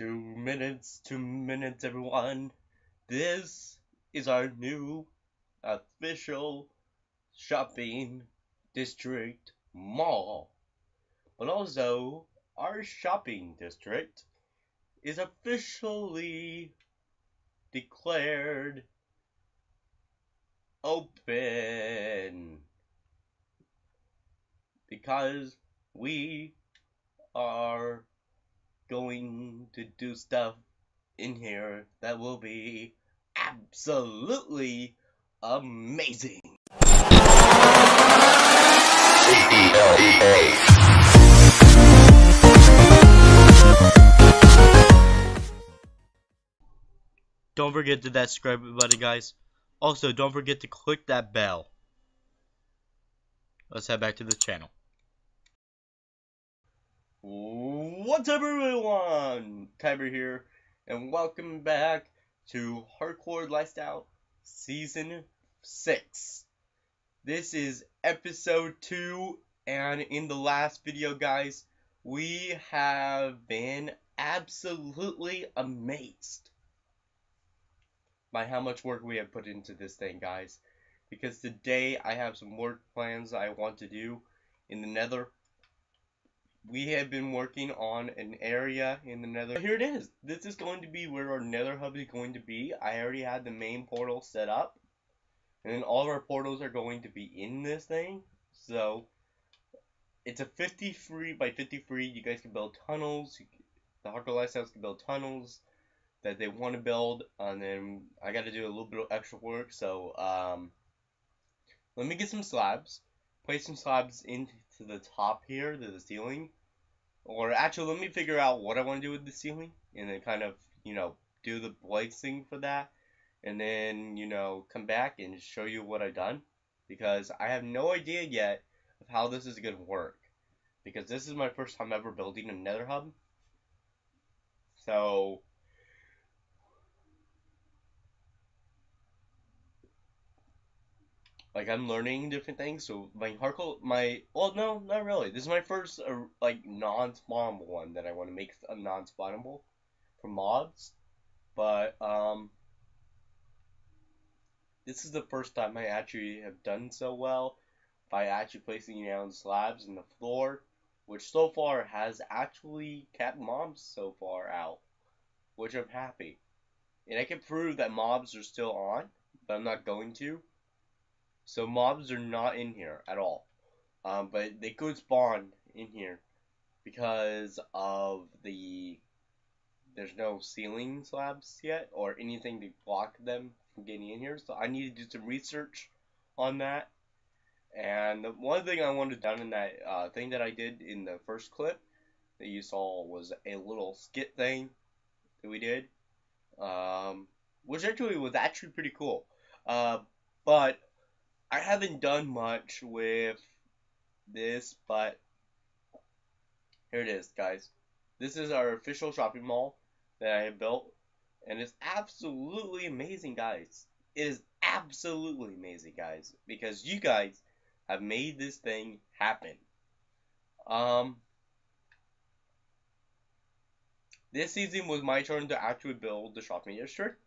Two minutes, two minutes, everyone. This is our new official shopping district mall. But also, our shopping district is officially declared open because we are going to do stuff in here that will be absolutely amazing. Don't forget to that subscribe button, guys. Also, don't forget to click that bell. Let's head back to the channel. What's up everyone? TyBear here, and welcome back to Hardcore Lifestyle Season 6. This is episode 2, and in the last video guys, we have been absolutely amazed by how much work we have put into this thing guys. Because today I have some work plans I want to do in the nether we have been working on an area in the nether. Here it is. This is going to be where our nether hub is going to be. I already had the main portal set up. And then all of our portals are going to be in this thing. So, it's a 53 by 53. You guys can build tunnels. The Hardcore Lifestyles can build tunnels that they want to build. And then I got to do a little bit of extra work. So, um, let me get some slabs. Place some slabs into to the top here, to the ceiling. Or actually, let me figure out what I want to do with the ceiling, and then kind of, you know, do the thing for that, and then, you know, come back and show you what I've done. Because I have no idea yet of how this is going to work. Because this is my first time ever building a nether hub. So, like I'm learning different things. So my hardcore, my well, no, not really. This is my first uh, like non-spawnable one that I want to make a non-spawnable for mobs, but um, this is the first time I actually have done so well by actually placing down slabs in the floor, which so far has actually kept mobs so far out, which I'm happy. And I can prove that mobs are still on, but I'm not going to so mobs are not in here at all. Um, but they could spawn in here because of the there's no ceiling slabs yet or anything to block them from getting in here. So I need to do some research on that. And the one thing I wanted done in that uh, thing that I did in the first clip that you saw was a little skit thing that we did, um, which actually was actually pretty cool. Uh, but I haven't done much with this, but here it is, guys. This is our official shopping mall that I have built, and it's absolutely amazing, guys. It is absolutely amazing, guys, because you guys have made this thing happen. Um, this season was my turn to actually build the shopping district.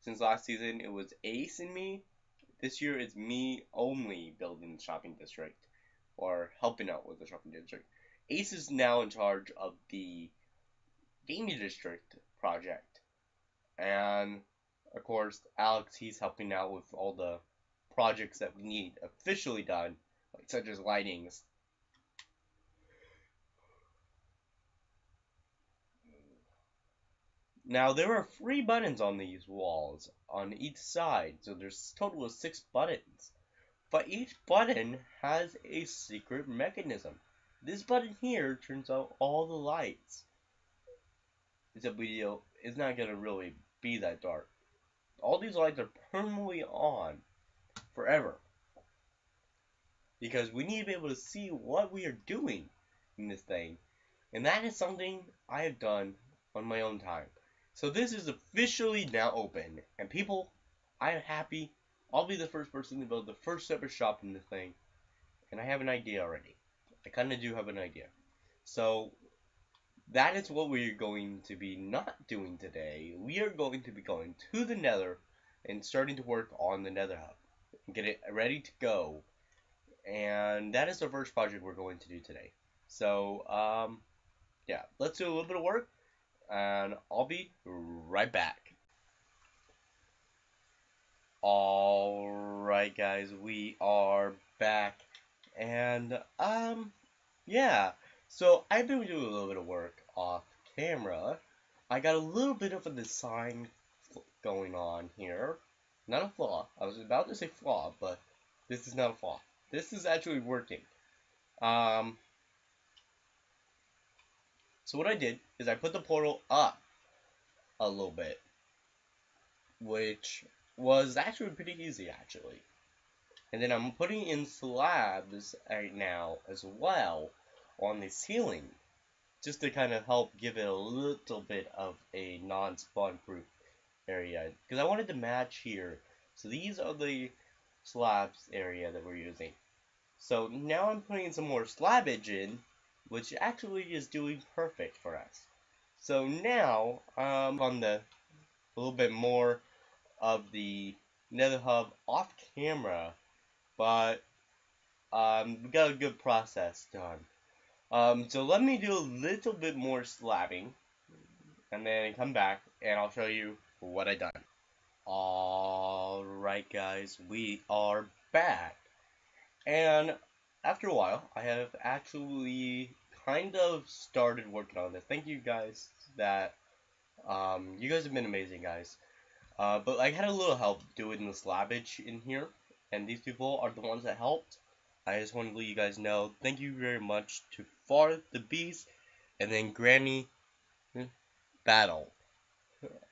Since last season it was Ace and me, this year it's me only building the shopping district or helping out with the shopping district. Ace is now in charge of the gaming district project. And of course, Alex, he's helping out with all the projects that we need officially done, like such as lightings, Now there are three buttons on these walls on each side, so there's a total of six buttons. But each button has a secret mechanism. This button here turns out all the lights. Except we it's not gonna really be that dark. All these lights are permanently on forever. Because we need to be able to see what we are doing in this thing. And that is something I have done on my own time. So this is officially now open, and people, I am happy. I'll be the first person to build the first separate shop in the thing, and I have an idea already. I kind of do have an idea. So that is what we're going to be not doing today. We are going to be going to the nether and starting to work on the nether hub. Get it ready to go. And that is the first project we're going to do today. So, um, yeah, let's do a little bit of work and I'll be right back. Alright guys, we are back and um yeah, so I've been doing a little bit of work off camera. I got a little bit of a design going on here. Not a flaw. I was about to say flaw, but this is not a flaw. This is actually working. Um, so what I did is I put the portal up a little bit, which was actually pretty easy actually. And then I'm putting in slabs right now as well on the ceiling, just to kind of help give it a little bit of a non-spawn proof area, because I wanted to match here. So these are the slabs area that we're using. So now I'm putting some more slabbage in, which actually is doing perfect for us. So now, um, on the a little bit more of the nether hub off camera, but um, we got a good process done. Um, so let me do a little bit more slabbing, and then come back, and I'll show you what I done. Alright guys, we are back. And after a while, I have actually kind of started working on this. Thank you guys that, um, you guys have been amazing guys. Uh, but I had a little help doing the slabbage in here, and these people are the ones that helped. I just want to let you guys know, thank you very much to Far the Beast, and then Granny hmm, Battle.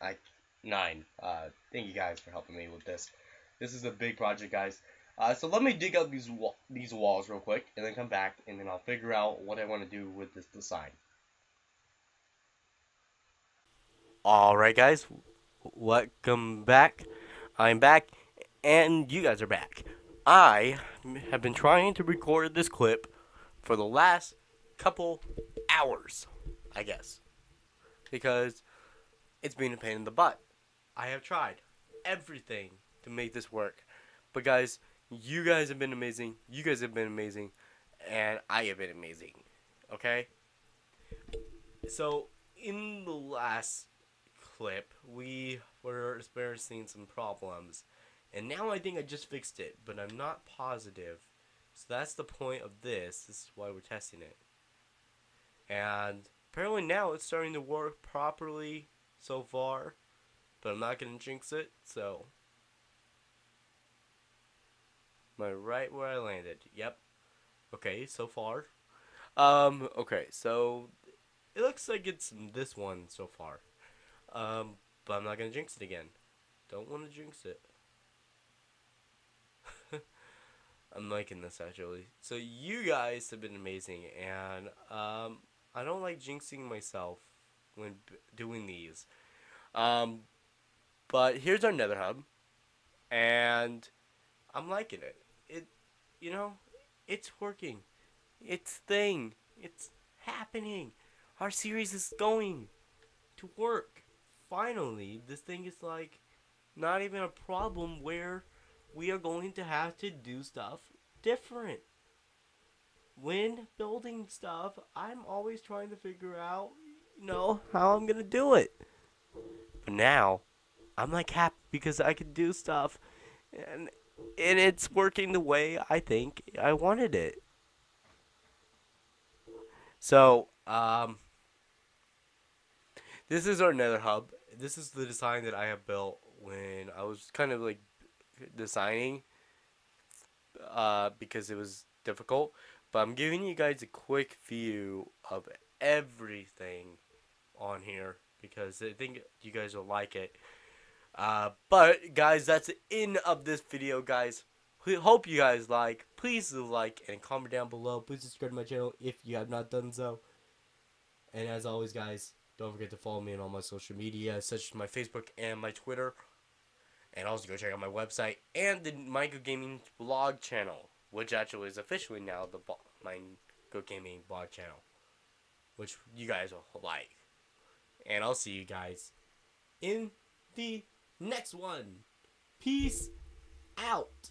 I nine. Uh, thank you guys for helping me with this. This is a big project, guys. Uh, so let me dig up these wa these walls real quick, and then come back, and then I'll figure out what I want to do with this design. Alright, guys. Welcome back. I'm back, and you guys are back. I have been trying to record this clip for the last couple hours, I guess. Because it's been a pain in the butt. I have tried everything to make this work. But guys, you guys have been amazing. You guys have been amazing. And I have been amazing. Okay? So, in the last clip, we were experiencing some problems. And now I think I just fixed it, but I'm not positive. So that's the point of this. This is why we're testing it. And apparently now it's starting to work properly so far but I'm not going to jinx it, so. I right where I landed? Yep. Okay, so far. Um, okay, so it looks like it's this one so far. Um, but I'm not to jinx it again. Don't want to jinx it. I'm liking this actually. So you guys have been amazing, and um, I don't like jinxing myself when doing these. Um, but here's our nether hub. And I'm liking it. It, you know, it's working. It's thing. It's happening. Our series is going to work. Finally, this thing is like not even a problem where we are going to have to do stuff different. When building stuff, I'm always trying to figure out, you know, how I'm going to do it. But now, I'm like happy because I can do stuff, and and it's working the way I think I wanted it. So, um, this is our nether hub. This is the design that I have built when I was kind of like designing, uh, because it was difficult. But I'm giving you guys a quick view of everything on here because I think you guys will like it. Uh, but guys, that's the end of this video, guys. Hope you guys like. Please like and comment down below. Please subscribe to my channel if you have not done so. And as always, guys, don't forget to follow me on all my social media, such as my Facebook and my Twitter. And also go check out my website and the Mine Co Gaming blog channel, which actually is officially now the Mine Co Gaming blog channel. which you guys will like. And I'll see you guys in the next one. Peace out.